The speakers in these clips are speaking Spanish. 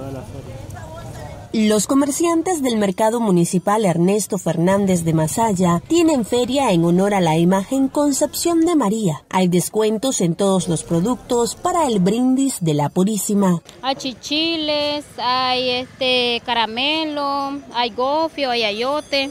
toda la feria. Los comerciantes del mercado municipal Ernesto Fernández de Masaya tienen feria en honor a la imagen Concepción de María. Hay descuentos en todos los productos para el brindis de la Purísima. Hay chichiles, hay este caramelo, hay gofio, hay ayote,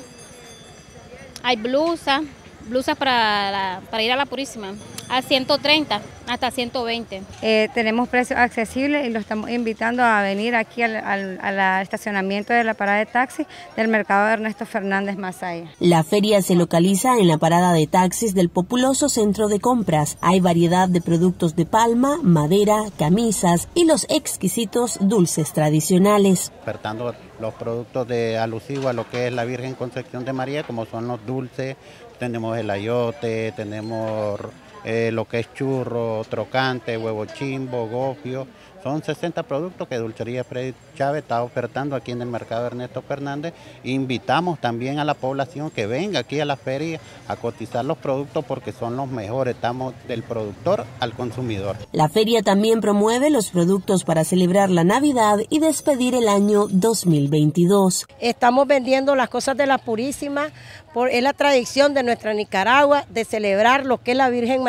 hay blusa, blusas para, para ir a la Purísima a 130 hasta 120. Eh, tenemos precios accesibles y los estamos invitando a venir aquí al, estacionamiento de la parada de taxi del mercado de Ernesto Fernández Masaya. La feria se localiza en la parada de taxis del populoso centro de compras. Hay variedad de productos de palma, madera, camisas y los exquisitos dulces tradicionales. Ofertando los productos de alusivo a lo que es la Virgen Concepción de María, como son los dulces, tenemos el ayote, tenemos eh, lo que es churro, trocante, huevo chimbo, gofio. Son 60 productos que Dulcería Freddy Chávez está ofertando aquí en el mercado Ernesto Fernández. Invitamos también a la población que venga aquí a la feria a cotizar los productos porque son los mejores. Estamos del productor al consumidor. La feria también promueve los productos para celebrar la Navidad y despedir el año 2022. Estamos vendiendo las cosas de la Purísima, por, es la tradición de nuestra Nicaragua de celebrar lo que es la Virgen María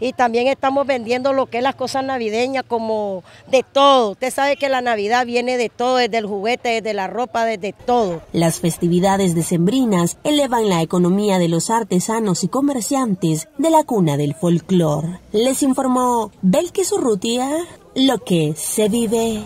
y también estamos vendiendo lo que es las cosas navideñas como de todo. Usted sabe que la Navidad viene de todo, desde el juguete, desde la ropa, desde todo. Las festividades decembrinas elevan la economía de los artesanos y comerciantes de la cuna del folclor. Les informó Belkis Urrutia, lo que se vive.